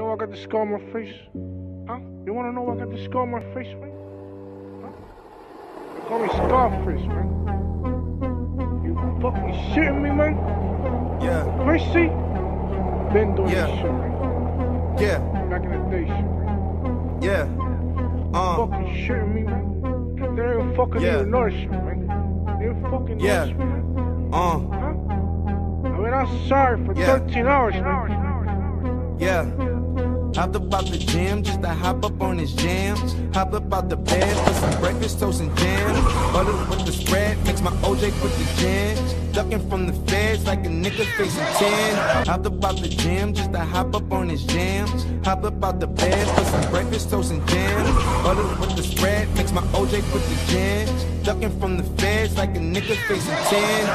know I got the scar on my face? Huh? You wanna know I got the scar on my face, man? Huh? They call me Scarface, man. You fucking shitting me, man? Yeah, Chrissy? Been doing Yeah. this shit, man. yeah, Back in the day, shit, man. yeah. Uh, Fucking shitting me, man. They ain't fucking Yeah. even this man. They ain't fucking Yeah. man. uh, Huh? I mean, I'm sorry for Yeah. 13 hours, man. Yeah. Hopped up out the gym just to hop up on his jams. Hop up out the bed for some breakfast, toast, and jam. Butter with the spread, mix my OJ with the gin. Ducking from the feds like a nigga facing 10. Hopped up out the gym just to hop up on his jams. Hop up out the bed for some breakfast, toast, and jam. Butter with the spread, mix my OJ with the gin. Ducking from the feds like a nigga facing 10.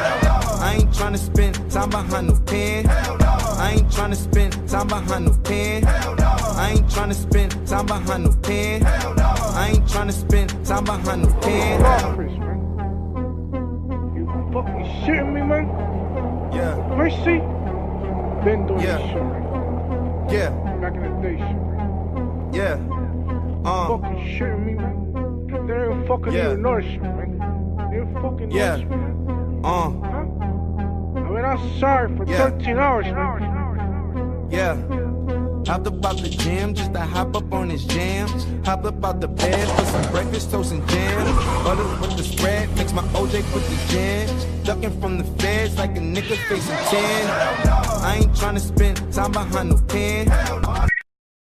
I ain't tryna spend time behind no pen. I ain't tryna spend time behind no pen. Hell no. I ain't tryna spend time behind no pen. Hell no. I ain't tryna spend time behind no pen. You fucking shitting me, man? Yeah, Chrissy? Been doing Yeah. this shit, man. yeah, Back in the day, shit, man. yeah. Uh, Fucking shitting me, man. They ain't fucking Yeah. even know this man. They ain't fucking Yeah. this, man. uh, Huh? I mean, I'm sorry for Yeah. 13 hours, yeah. Hopped up out the gym just to hop up on his jams. Hop up out the bed for some breakfast, toast, and jam. Butter with the spread, mix my OJ with the gin. Ducking from the feds like a nigga facing 10. I ain't tryna spend time behind no pen.